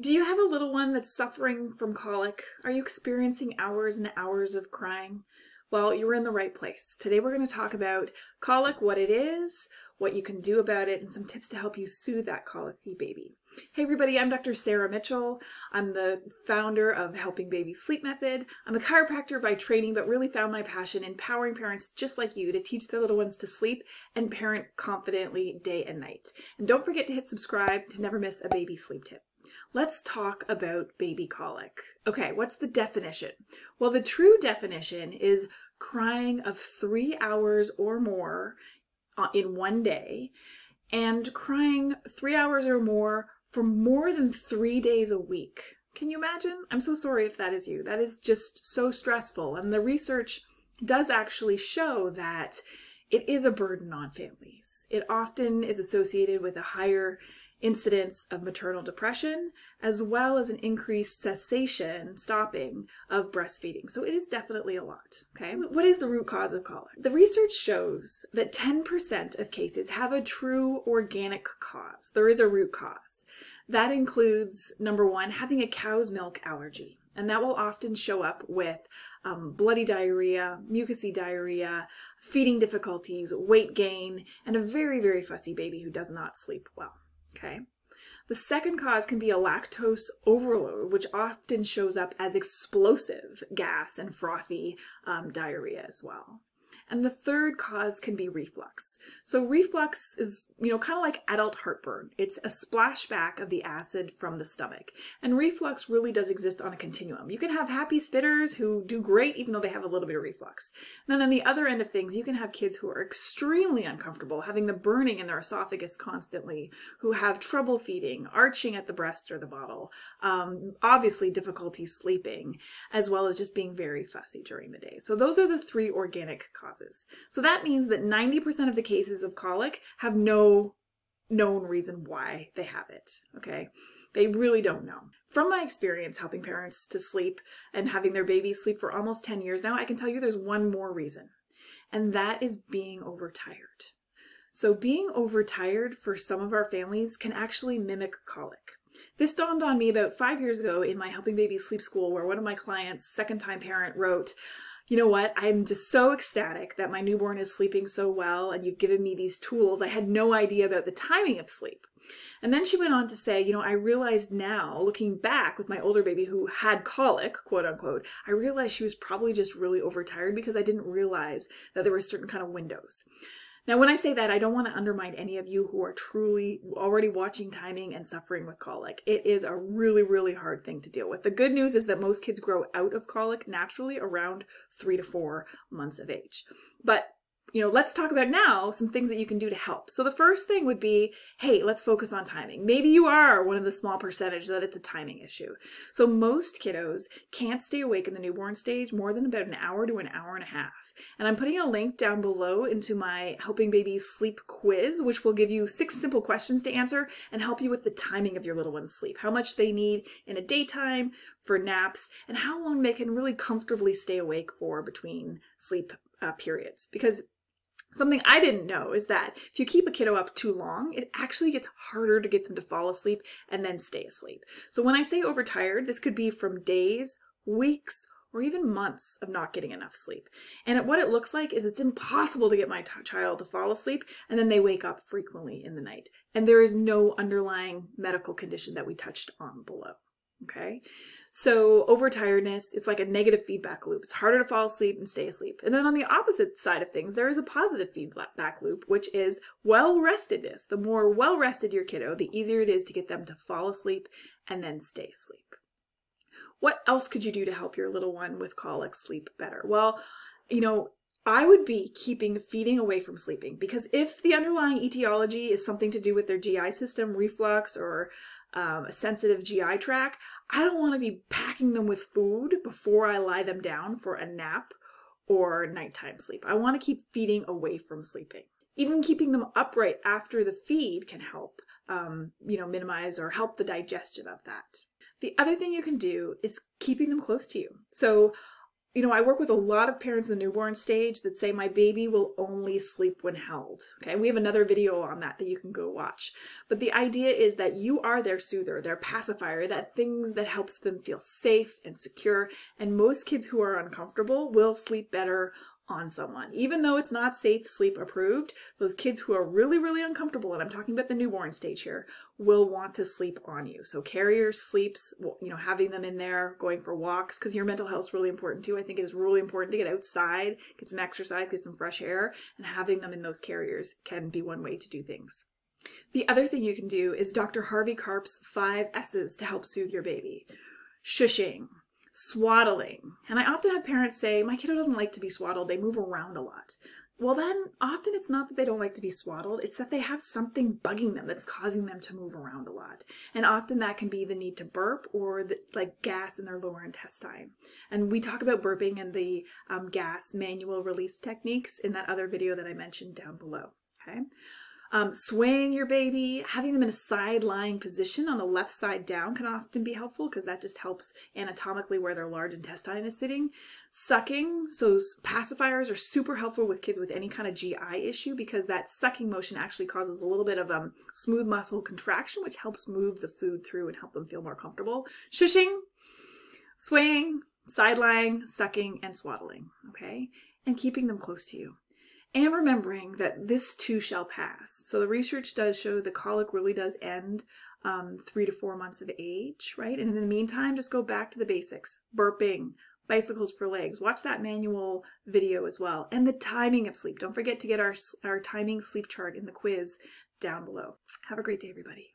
Do you have a little one that's suffering from colic? Are you experiencing hours and hours of crying? Well, you're in the right place. Today we're going to talk about colic, what it is, what you can do about it, and some tips to help you soothe that colicky baby. Hey everybody, I'm Dr. Sarah Mitchell. I'm the founder of Helping Babies Sleep Method. I'm a chiropractor by training, but really found my passion empowering parents just like you to teach their little ones to sleep and parent confidently day and night. And don't forget to hit subscribe to never miss a baby sleep tip. Let's talk about baby colic. Okay, what's the definition? Well, the true definition is crying of three hours or more uh, in one day and crying three hours or more for more than three days a week. Can you imagine? I'm so sorry if that is you. That is just so stressful. And the research does actually show that it is a burden on families. It often is associated with a higher incidence of maternal depression, as well as an increased cessation, stopping of breastfeeding. So it is definitely a lot. Okay. What is the root cause of colic? The research shows that 10% of cases have a true organic cause. There is a root cause. That includes number one, having a cow's milk allergy. And that will often show up with um, bloody diarrhea, mucousy diarrhea, feeding difficulties, weight gain, and a very, very fussy baby who does not sleep well. Okay. The second cause can be a lactose overload, which often shows up as explosive gas and frothy um, diarrhea as well. And the third cause can be reflux. So reflux is, you know, kind of like adult heartburn. It's a splashback of the acid from the stomach. And reflux really does exist on a continuum. You can have happy spitters who do great even though they have a little bit of reflux. And then on the other end of things, you can have kids who are extremely uncomfortable, having the burning in their esophagus constantly, who have trouble feeding, arching at the breast or the bottle, um, obviously difficulty sleeping, as well as just being very fussy during the day. So those are the three organic causes causes. So that means that 90% of the cases of colic have no known reason why they have it. Okay. They really don't know. From my experience helping parents to sleep and having their babies sleep for almost 10 years now, I can tell you there's one more reason, and that is being overtired. So being overtired for some of our families can actually mimic colic. This dawned on me about five years ago in my Helping Babies Sleep School, where one of my clients, second time parent, wrote, you know what? I'm just so ecstatic that my newborn is sleeping so well and you've given me these tools. I had no idea about the timing of sleep. And then she went on to say, you know, I realized now, looking back with my older baby who had colic, quote unquote, I realized she was probably just really overtired because I didn't realize that there were certain kind of windows. Now, when I say that, I don't want to undermine any of you who are truly already watching timing and suffering with colic. It is a really, really hard thing to deal with. The good news is that most kids grow out of colic naturally around three to four months of age. But you know, let's talk about now some things that you can do to help. So the first thing would be, hey, let's focus on timing. Maybe you are one of the small percentage that it's a timing issue. So most kiddos can't stay awake in the newborn stage more than about an hour to an hour and a half. And I'm putting a link down below into my Helping Babies Sleep quiz, which will give you six simple questions to answer and help you with the timing of your little one's sleep, how much they need in a daytime for naps, and how long they can really comfortably stay awake for between sleep uh, periods. Because Something I didn't know is that if you keep a kiddo up too long, it actually gets harder to get them to fall asleep and then stay asleep. So when I say overtired, this could be from days, weeks, or even months of not getting enough sleep. And what it looks like is it's impossible to get my child to fall asleep and then they wake up frequently in the night. And there is no underlying medical condition that we touched on below. Okay. So overtiredness, it's like a negative feedback loop. It's harder to fall asleep and stay asleep. And then on the opposite side of things, there is a positive feedback loop, which is well-restedness. The more well-rested your kiddo, the easier it is to get them to fall asleep and then stay asleep. What else could you do to help your little one with colic sleep better? Well, you know, I would be keeping feeding away from sleeping because if the underlying etiology is something to do with their GI system, reflux, or um, a sensitive GI tract, I don't want to be packing them with food before I lie them down for a nap or nighttime sleep. I want to keep feeding away from sleeping. Even keeping them upright after the feed can help, um, you know, minimize or help the digestion of that. The other thing you can do is keeping them close to you. So you know, I work with a lot of parents in the newborn stage that say my baby will only sleep when held. Okay, we have another video on that that you can go watch. But the idea is that you are their soother, their pacifier, that things that helps them feel safe and secure. And most kids who are uncomfortable will sleep better on someone. Even though it's not safe sleep approved, those kids who are really, really uncomfortable, and I'm talking about the newborn stage here, will want to sleep on you. So carrier sleeps, you know, having them in there, going for walks, because your mental health is really important too. I think it is really important to get outside, get some exercise, get some fresh air, and having them in those carriers can be one way to do things. The other thing you can do is Dr. Harvey Karp's five S's to help soothe your baby. Shushing, swaddling. And I often have parents say, my kiddo doesn't like to be swaddled. They move around a lot. Well, then often it's not that they don't like to be swaddled, it's that they have something bugging them that's causing them to move around a lot. And often that can be the need to burp or the, like gas in their lower intestine. And we talk about burping and the um, gas manual release techniques in that other video that I mentioned down below. Okay. Um, swaying your baby, having them in a side lying position on the left side down can often be helpful because that just helps anatomically where their large intestine is sitting. Sucking, so pacifiers are super helpful with kids with any kind of GI issue because that sucking motion actually causes a little bit of um, smooth muscle contraction, which helps move the food through and help them feel more comfortable. Shushing, swaying, side lying, sucking, and swaddling, okay? And keeping them close to you and remembering that this too shall pass. So the research does show the colic really does end um, three to four months of age, right? And in the meantime, just go back to the basics burping, bicycles for legs. Watch that manual video as well. And the timing of sleep. Don't forget to get our, our timing sleep chart in the quiz down below. Have a great day, everybody.